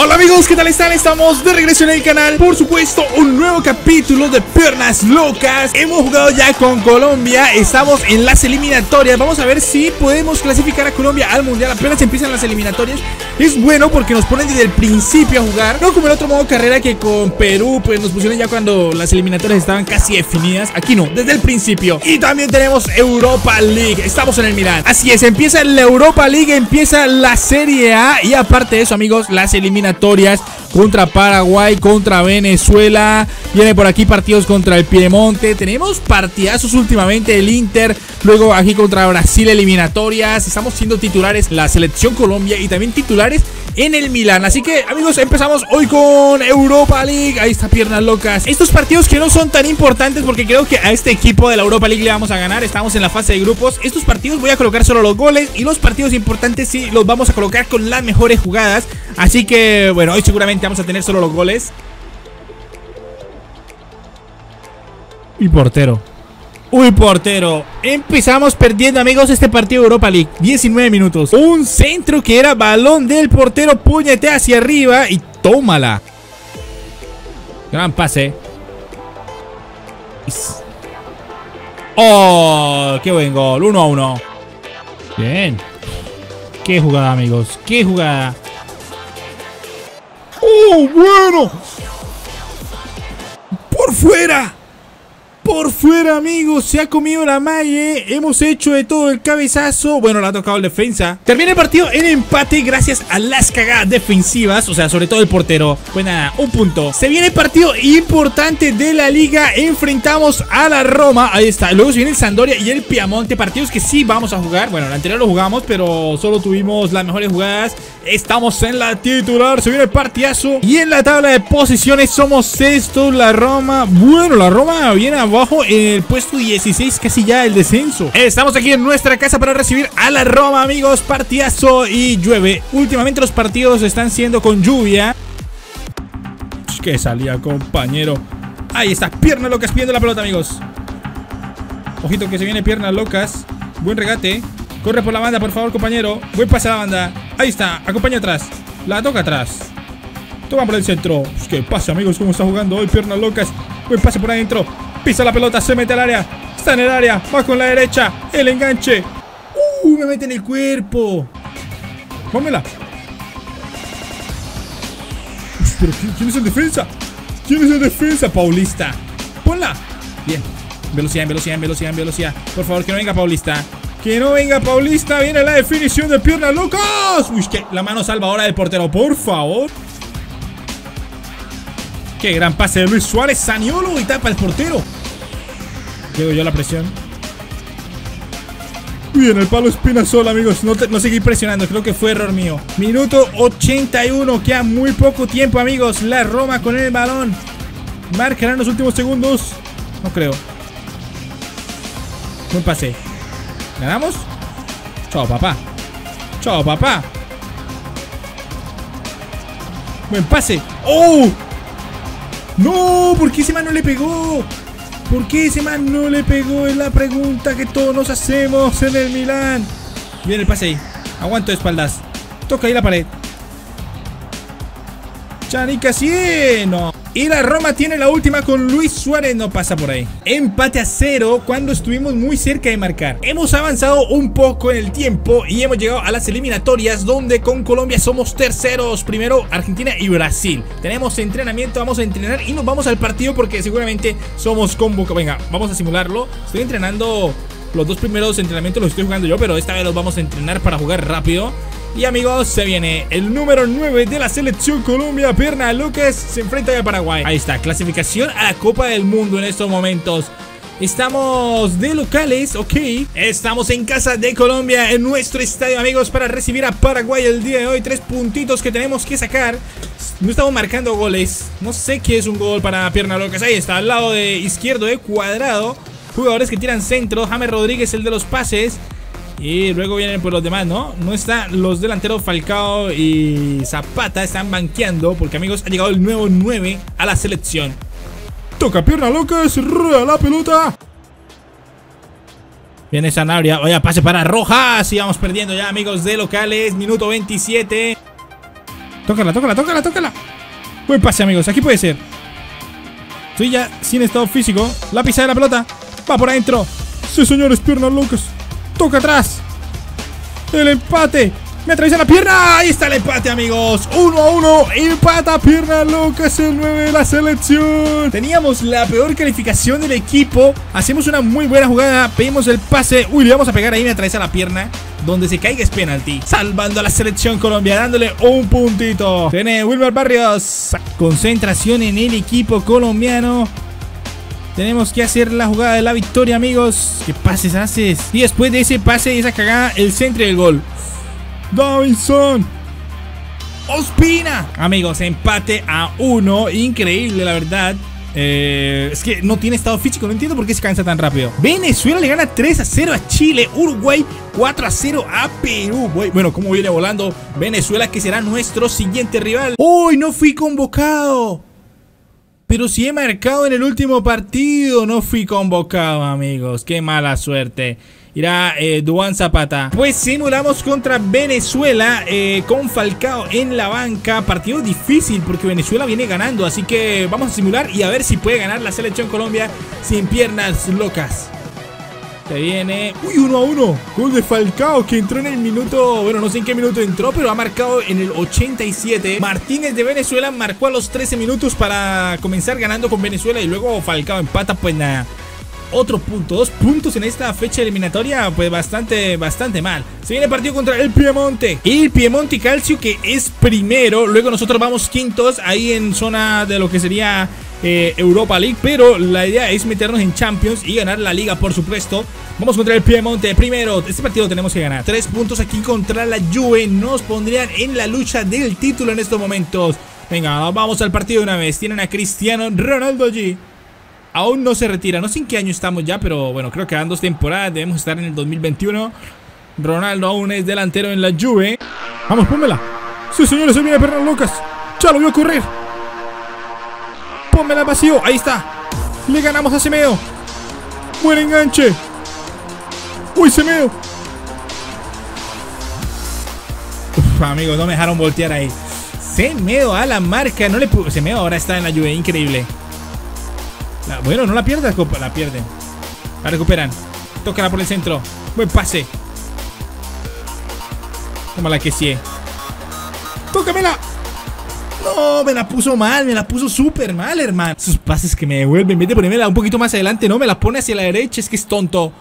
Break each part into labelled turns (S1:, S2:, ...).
S1: Hola amigos, ¿qué tal están? Estamos de regreso en el canal. Por supuesto, un nuevo capítulo de Piernas Locas. Hemos jugado ya con Colombia. Estamos en las eliminatorias. Vamos a ver si podemos clasificar a Colombia al Mundial. Apenas empiezan las eliminatorias. Es bueno porque nos ponen desde el principio a jugar. No como el otro modo carrera que con Perú Pues nos pusieron ya cuando las eliminatorias estaban casi definidas. Aquí no, desde el principio. Y también tenemos Europa League. Estamos en el Milan. Así es, empieza la Europa League Empieza la Serie A. Y aparte de eso amigos, las eliminatorias contra Paraguay, contra Venezuela. Viene por aquí partidos contra el Piemonte. Tenemos partidazos últimamente el Inter. Luego aquí contra Brasil eliminatorias. Estamos siendo titulares la selección Colombia y también titulares en el Milan. Así que, amigos, empezamos hoy con Europa League. Ahí está, piernas locas. Estos partidos que no son tan importantes porque creo que a este equipo de la Europa League le vamos a ganar. Estamos en la fase de grupos. Estos partidos voy a colocar solo los goles y los partidos importantes sí los vamos a colocar con las mejores jugadas. Así que, bueno, hoy seguramente vamos a tener solo los goles. Y portero. Uy, portero. Empezamos perdiendo, amigos, este partido de Europa League. 19 minutos. Un centro que era balón del portero. Puñete hacia arriba y tómala. Gran pase. Oh, qué buen gol. 1 a 1. Bien. Qué jugada, amigos. Qué jugada. ¡Oh, bueno! ¡Por fuera! Por fuera, amigos. Se ha comido la malle. Hemos hecho de todo el cabezazo. Bueno, la ha tocado el defensa. Termina el partido en empate gracias a las cagadas defensivas. O sea, sobre todo el portero. Pues nada, un punto. Se viene el partido importante de la liga. Enfrentamos a la Roma. Ahí está. Luego se viene el Sandoria y el Piamonte. Partidos que sí vamos a jugar. Bueno, el anterior lo jugamos, pero solo tuvimos las mejores jugadas. Estamos en la titular. Se viene el partidazo. Y en la tabla de posiciones somos sexto. La Roma. Bueno, la Roma viene abajo en el puesto 16, casi ya el descenso. Estamos aquí en nuestra casa para recibir a la Roma, amigos. Partidazo y llueve. Últimamente los partidos están siendo con lluvia. Que salía, compañero. Ahí está, piernas locas pidiendo la pelota, amigos. Ojito que se viene piernas locas. Buen regate. Corre por la banda, por favor, compañero. Buen pase a la banda. Ahí está, acompaña atrás. La toca atrás. Toma por el centro. ¿Qué pasa, amigos? ¿Cómo está jugando hoy? Piernas locas. Buen pase por adentro. Pisa la pelota, se mete al área. Está en el área. Va con la derecha. El enganche. Uh, me mete en el cuerpo. Pónmela. Pero ¿quién es el defensa? ¿Quién es el defensa? Paulista. Ponla. Bien. Velocidad, velocidad, velocidad, velocidad. Por favor, que no venga Paulista. Que no venga Paulista. Viene la definición de piernas locas. Uy, que la mano salvadora del portero. Por favor. Qué gran pase de Luis Suárez. Saniolo y tapa el portero. Llego yo la presión. Bien, el palo Espinazola, amigos. No, no seguí presionando. Creo que fue error mío. Minuto 81. Queda muy poco tiempo, amigos. La Roma con el balón. Marcarán los últimos segundos. No creo. Buen pase. ¿Ganamos? Chao, papá. Chao, papá. Buen pase. ¡Oh! ¡No! ¿Por qué ese man no le pegó? ¿Por qué ese man no le pegó? Es la pregunta que todos nos hacemos en el Milán. Viene el pase ahí. Aguanto de espaldas. Toca ahí la pared. Chanica no. Y la Roma tiene la última con Luis Suárez, no pasa por ahí. Empate a cero cuando estuvimos muy cerca de marcar. Hemos avanzado un poco en el tiempo y hemos llegado a las eliminatorias donde con Colombia somos terceros. Primero Argentina y Brasil. Tenemos entrenamiento, vamos a entrenar y nos vamos al partido porque seguramente somos convocados. Venga, vamos a simularlo. Estoy entrenando los dos primeros entrenamientos los estoy jugando yo, pero esta vez los vamos a entrenar para jugar rápido. Y amigos, se viene el número 9 de la selección Colombia, Pierna Lucas, se enfrenta a Paraguay. Ahí está, clasificación a la Copa del Mundo en estos momentos. Estamos de locales, ok. Estamos en casa de Colombia, en nuestro estadio, amigos, para recibir a Paraguay el día de hoy. Tres puntitos que tenemos que sacar. No estamos marcando goles. No sé qué es un gol para Pierna Locas. Ahí está, al lado de izquierdo de cuadrado. Jugadores que tiran centro. James Rodríguez, el de los pases. Y luego vienen por los demás, ¿no? No están los delanteros Falcao y Zapata están banqueando porque amigos ha llegado el nuevo 9 a la selección. Toca pierna loca, rueda la pelota. Viene Sanabria, vaya pase para Rojas y vamos perdiendo ya amigos de locales, minuto 27. Tócala, tócala, tócala, tócala. Buen pase, amigos. Aquí puede ser. Estoy ya sin estado físico. La pisa de la pelota. Va por adentro. Sí, señores, piernas locas. Toca atrás. El empate. Me atraviesa la pierna. Ahí está el empate, amigos. 1 a 1. Empata pierna loca. Es el 9 de la selección. Teníamos la peor calificación del equipo. Hacemos una muy buena jugada. Pedimos el pase. Uy, le vamos a pegar ahí. Me atraviesa la pierna. Donde se caiga es penalti. Salvando a la selección Colombia. Dándole un puntito. Tiene Wilmer Barrios. Concentración en el equipo colombiano. Tenemos que hacer la jugada de la victoria, amigos. ¿Qué pases haces? Y después de ese pase y esa cagada, el centro del gol. Davinson. Ospina. Amigos, empate a uno. Increíble, la verdad. Eh, es que no tiene estado físico, no entiendo por qué se cansa tan rápido. Venezuela le gana 3 a 0 a Chile. Uruguay 4 a 0 a Perú. Bueno, como viene volando Venezuela, que será nuestro siguiente rival. ¡Uy, no fui convocado! Pero si he marcado en el último partido, no fui convocado, amigos. Qué mala suerte irá eh, Duan Zapata. Pues simulamos contra Venezuela eh, con Falcao en la banca. Partido difícil porque Venezuela viene ganando. Así que vamos a simular y a ver si puede ganar la selección Colombia sin piernas locas. Se viene. Uy, 1 a 1. Gol de Falcao que entró en el minuto. Bueno, no sé en qué minuto entró, pero ha marcado en el 87. Martínez de Venezuela marcó a los 13 minutos para comenzar ganando con Venezuela. Y luego Falcao empata, pues nada otro punto, dos puntos en esta fecha eliminatoria, pues bastante, bastante mal. Se viene partido contra el Piemonte. El Piemonte Calcio que es primero, luego nosotros vamos quintos ahí en zona de lo que sería eh, Europa League, pero la idea es meternos en Champions y ganar la liga, por supuesto. Vamos contra el Piemonte primero. Este partido tenemos que ganar. Tres puntos aquí contra la Juve nos pondrían en la lucha del título en estos momentos. Venga, vamos al partido de una vez. Tienen a Cristiano Ronaldo allí aún no se retira. No sé en qué año estamos ya, pero bueno, creo que dan dos temporadas. Debemos estar en el 2021. Ronaldo aún es delantero en la Juve. Vamos, pónmela. Sí, señores, se viene Pernas Lucas. Ya lo vio correr. Pónmela vacío. Ahí está. Le ganamos a Semeo. Buen enganche. Uy, Semeo. Uf, amigos, no me dejaron voltear ahí. Semeo a la marca. No le Semeo ahora está en la Juve. Increíble bueno, no la pierdas, La pierden. La recuperan. Tócala por el centro. Buen pase. la que sí. ¡Tócamela! No, me la puso mal, me la puso súper mal, hermano. Esos pases que me devuelven, en vez de ponérmela un poquito más adelante, no, me la pone hacia la derecha, es que es tonto.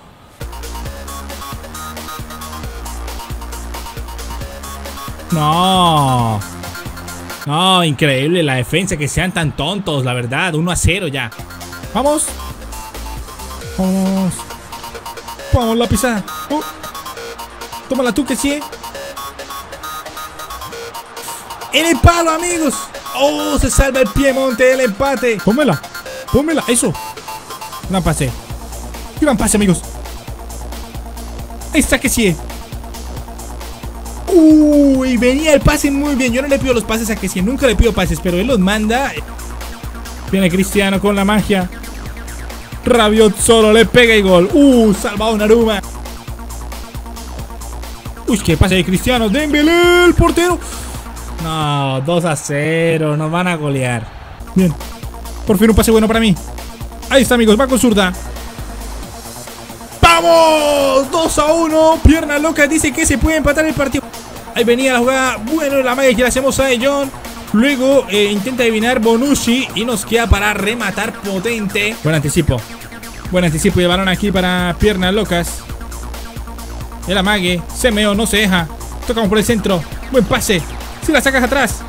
S1: No. No, increíble la defensa, que sean tan tontos, la verdad. 1 a 0 ya. Vamos. Vamos. Vamos, la pisada. Oh. Tómala tú que sí. En el palo, amigos. Oh, se salva el Piemonte del empate. Pómela. Pómela. Eso. Gran pase. Gran pase, amigos. Ahí está que sí. Uy, venía el pase muy bien. Yo no le pido los pases a que sí. Nunca le pido pases, pero él los manda. Viene Cristiano con la magia. Rabiot solo le pega y gol. Uh, salvado Naruma. Uy, qué pasa de Cristiano. Dembélé, el portero. No, 2 a 0. Nos van a golear. Bien. Por fin un pase bueno para mí. Ahí está, amigos. Va con zurda. ¡Vamos! 2 a 1. Pierna loca. Dice que se puede empatar el partido. Ahí venía la jugada. Bueno, la magia que le hacemos a John. Luego eh, intenta adivinar Bonucci y nos queda para rematar potente. Buen anticipo. Buen anticipo y el balón aquí para piernas locas. El amague. Semeo no se deja. Tocamos por el centro. Buen pase. Si la sacas atrás.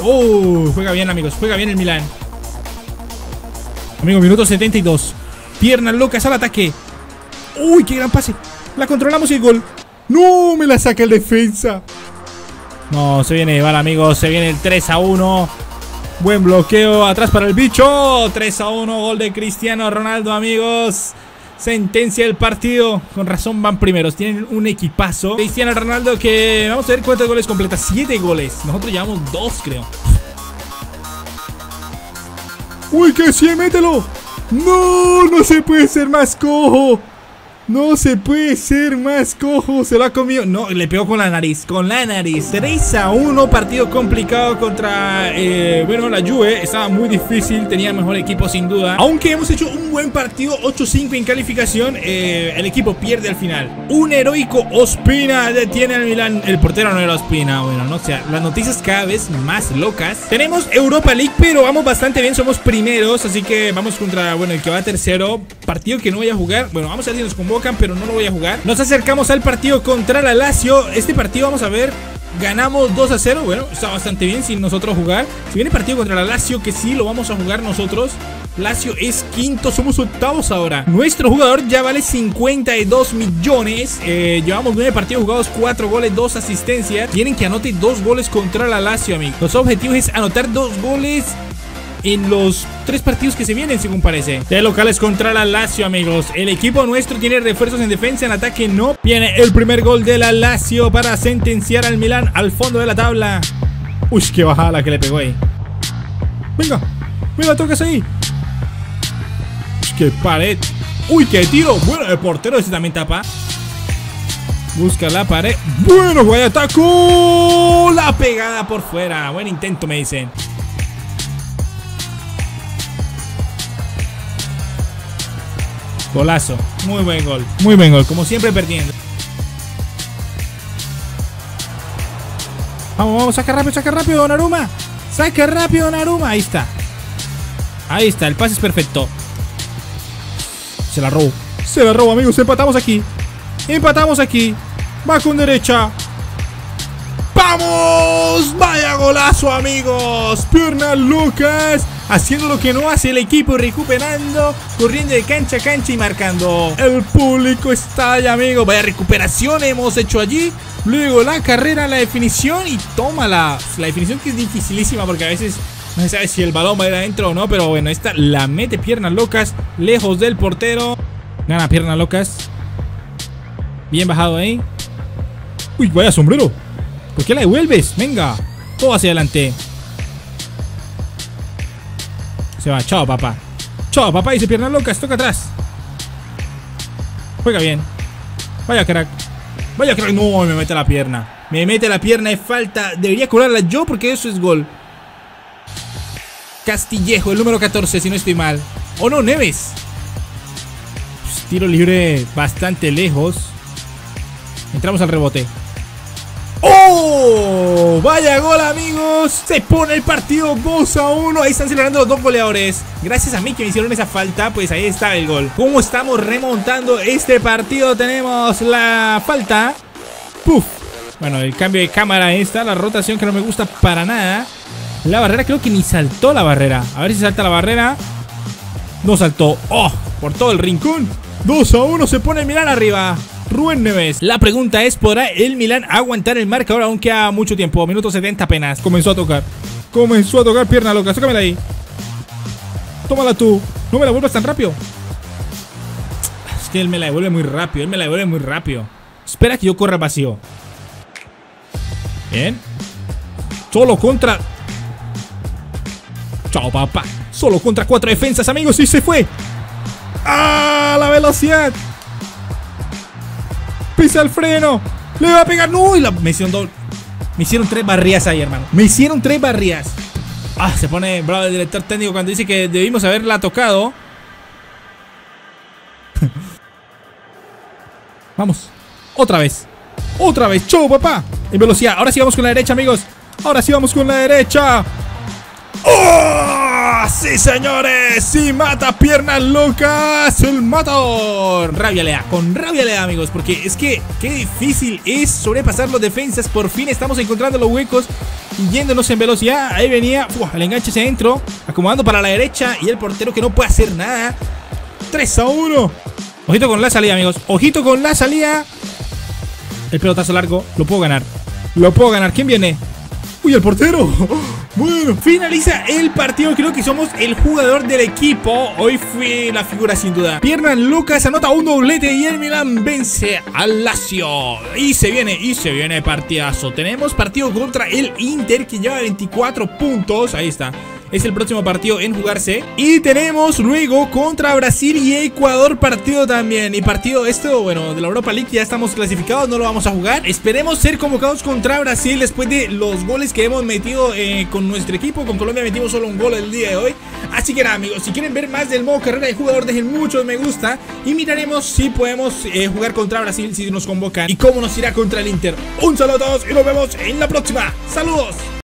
S1: Oh, juega bien, amigos. Juega bien el Milan. Amigos, minuto 72. Piernas locas al ataque. Uy, qué gran pase. La controlamos y el gol. No, me la saca el defensa. No, se viene, vale amigos, se viene el 3 a 1. Buen bloqueo atrás para el bicho. 3 a 1, gol de Cristiano Ronaldo, amigos. Sentencia el partido. Con razón van primeros. Tienen un equipazo. Cristiano Ronaldo que... Vamos a ver cuántos goles completa. 7 goles. Nosotros llevamos 2, creo. Uy, que sí, mételo. No, no se puede ser más cojo. No se puede ser más cojo. Se lo ha comido. No, le pegó con la nariz. Con la nariz. 3 a 1. Partido complicado contra. Eh, bueno, la Juve. Estaba muy difícil. Tenía mejor equipo sin duda. Aunque hemos hecho un buen partido. 8-5 en calificación. Eh, el equipo pierde al final. Un heroico Ospina detiene al Milan. El portero no era Ospina. Bueno, no sé. las noticias cada vez más locas. Tenemos Europa League, pero vamos bastante bien. Somos primeros. Así que vamos contra. Bueno, el que va tercero. Partido que no voy a jugar. Bueno, vamos a ver si nos convoca pero no lo voy a jugar. Nos acercamos al partido contra la Lazio. Este partido vamos a ver Ganamos 2 a 0, bueno, está bastante bien sin nosotros jugar Si viene partido contra la Lazio, que sí lo vamos a jugar nosotros Lazio es quinto, somos octavos ahora Nuestro jugador ya vale 52 millones eh, Llevamos 9 partidos jugados, 4 goles, 2 asistencias Tienen que anote 2 goles contra la Lazio, amigos Los objetivos es anotar 2 goles en los tres partidos que se vienen, según parece. De locales contra la Lazio, amigos. El equipo nuestro tiene refuerzos en defensa, en ataque no. Viene el primer gol de la Lazio para sentenciar al Milán al fondo de la tabla. Uy, qué bajada la que le pegó ahí. Venga, venga, tocas ahí. Uy, qué pared. Uy, qué tiro. Bueno, el portero ese también tapa. Busca la pared. Bueno, vaya taco. La pegada por fuera. Buen intento, me dicen. Golazo. Muy buen gol. Muy buen gol. Como siempre perdiendo. Vamos, vamos. Saca rápido, saca rápido, Naruma. Saca rápido, Naruma. Ahí está. Ahí está. El pase es perfecto. Se la robo. Se la robo, amigos. Empatamos aquí. Empatamos aquí. Va con derecha. ¡Vamos! ¡Vaya golazo, amigos! Pierna Lucas haciendo lo que no hace el equipo, recuperando, corriendo de cancha a cancha y marcando. El público está ahí, amigos. Vaya recuperación hemos hecho allí. Luego la carrera, la definición y toma La definición que es dificilísima porque a veces no se sabe si el balón va a ir adentro o no. Pero bueno, esta la mete piernas locas, lejos del portero. Gana piernas locas. Bien bajado ahí. Uy, vaya sombrero. ¿Por qué la devuelves? Venga. Todo hacia adelante. Se va, chao papá. Chao papá, dice piernas locas, toca atrás. Juega bien. Vaya crack. Vaya crack. No, me mete la pierna. Me mete la pierna, es falta. Debería curarla yo porque eso es gol. Castillejo, el número 14, si no estoy mal. Oh no, Neves. Pues, tiro libre bastante lejos. Entramos al rebote. ¡Oh! Vaya gol amigos. Se pone el partido 2 a 1 Ahí están celebrando los dos goleadores. Gracias a mí que me hicieron esa falta Pues ahí está el gol. ¿Cómo estamos remontando este partido? Tenemos la falta. Puf. Bueno, el cambio de cámara está La rotación que no me gusta para nada. La barrera creo que ni saltó la barrera. A ver si salta la barrera. No saltó. ¡Oh! Por todo el rincón. 2 a 1 se pone Milan arriba Rubén Neves. La pregunta es, ¿podrá el Milan aguantar el marcador aún queda mucho tiempo? Minuto 70 apenas. Comenzó a tocar. Comenzó a tocar pierna loca. Sácamela ahí. Tómala tú. No me la vuelvas tan rápido. Es que él me la devuelve muy rápido. Él me la devuelve muy rápido. Espera que yo corra vacío. Bien. Solo contra... Chao, papá. Solo contra cuatro defensas, amigos. Y se fue. ¡Ah! La velocidad pisa el freno. Le va a pegar. No, y la, me hicieron doble. Me hicieron tres barrías ahí, hermano. Me hicieron tres barrías. Ah, se pone bravo el director técnico cuando dice que debimos haberla tocado. vamos. Otra vez. Otra vez. Chau, papá. En velocidad. Ahora sí vamos con la derecha, amigos. Ahora sí vamos con la derecha. ¡Oh! ¡Sí, señores! ¡Sí, mata piernas locas! ¡El matador! Rabia le con rabia le amigos Porque es que qué difícil es sobrepasar los defensas Por fin estamos encontrando los huecos Y yéndonos en velocidad Ahí venía, el enganche se adentro Acomodando para la derecha Y el portero que no puede hacer nada 3 a 1 Ojito con la salida, amigos Ojito con la salida El pelotazo largo, lo puedo ganar Lo puedo ganar, ¿quién viene? ¡Uy, el portero! Bueno, finaliza el partido. Creo que somos el jugador del equipo. Hoy fue la figura sin duda. Piernas Lucas anota un doblete y el Milan vence al Lazio. Y se viene, y se viene partidazo. Tenemos partido contra el Inter que lleva 24 puntos. Ahí está. Es el próximo partido en jugarse. Y tenemos luego contra Brasil y Ecuador partido también. Y partido esto, bueno, de la Europa League ya estamos clasificados, no lo vamos a jugar. Esperemos ser convocados contra Brasil después de los goles que hemos metido eh, con nuestro equipo. Con Colombia metimos solo un gol el día de hoy. Así que nada amigos, si quieren ver más del modo carrera de jugador, dejen muchos me gusta. Y miraremos si podemos eh, jugar contra Brasil si nos convocan. Y cómo nos irá contra el Inter. Un saludo a todos y nos vemos en la próxima. Saludos.